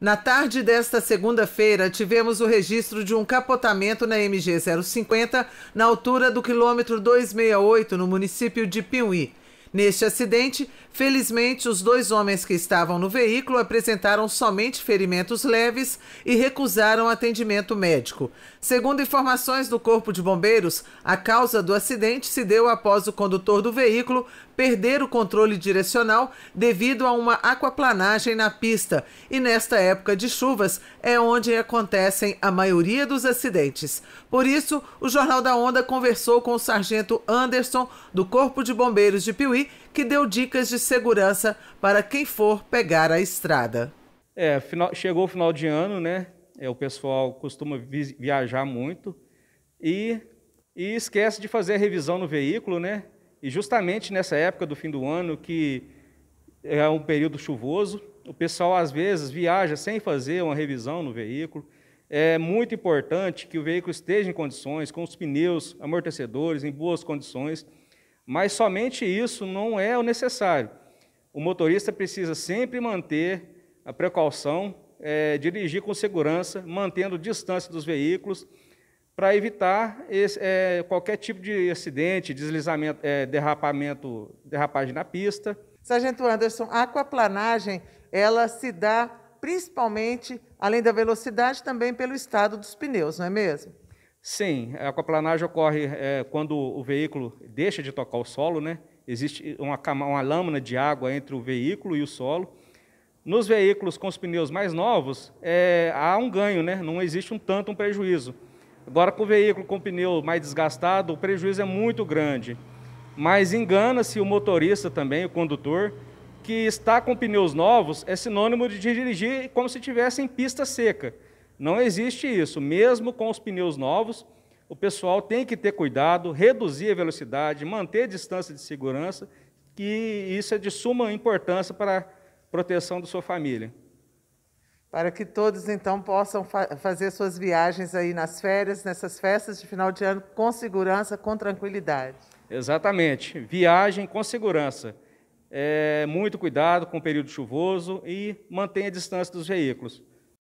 Na tarde desta segunda-feira, tivemos o registro de um capotamento na MG 050, na altura do quilômetro 268, no município de Piuí. Neste acidente, felizmente, os dois homens que estavam no veículo apresentaram somente ferimentos leves e recusaram atendimento médico. Segundo informações do Corpo de Bombeiros, a causa do acidente se deu após o condutor do veículo perder o controle direcional devido a uma aquaplanagem na pista. E nesta época de chuvas é onde acontecem a maioria dos acidentes. Por isso, o Jornal da Onda conversou com o sargento Anderson, do Corpo de Bombeiros de Piuí, que deu dicas de segurança para quem for pegar a estrada. É, final, chegou o final de ano, né? É, o pessoal costuma vi viajar muito e, e esquece de fazer a revisão no veículo, né? E justamente nessa época do fim do ano, que é um período chuvoso, o pessoal às vezes viaja sem fazer uma revisão no veículo. É muito importante que o veículo esteja em condições, com os pneus, amortecedores em boas condições, mas somente isso não é o necessário. O motorista precisa sempre manter a precaução, é, dirigir com segurança, mantendo distância dos veículos, para evitar esse, é, qualquer tipo de acidente, deslizamento, é, derrapamento, derrapagem na pista. Sargento Anderson, a aquaplanagem, ela se dá principalmente, além da velocidade, também pelo estado dos pneus, não é mesmo? Sim, a aquaplanagem ocorre é, quando o veículo deixa de tocar o solo, né? Existe uma, uma lâmina de água entre o veículo e o solo. Nos veículos com os pneus mais novos, é, há um ganho, né? não existe um tanto um prejuízo. Agora, com o veículo com o pneu mais desgastado, o prejuízo é muito grande. Mas engana-se o motorista também, o condutor, que está com pneus novos é sinônimo de dirigir como se estivesse em pista seca. Não existe isso. Mesmo com os pneus novos, o pessoal tem que ter cuidado, reduzir a velocidade, manter a distância de segurança, que isso é de suma importância para a proteção da sua família para que todos então possam fa fazer suas viagens aí nas férias, nessas festas de final de ano com segurança, com tranquilidade. Exatamente, viagem com segurança. É, muito cuidado com o período chuvoso e mantenha a distância dos veículos.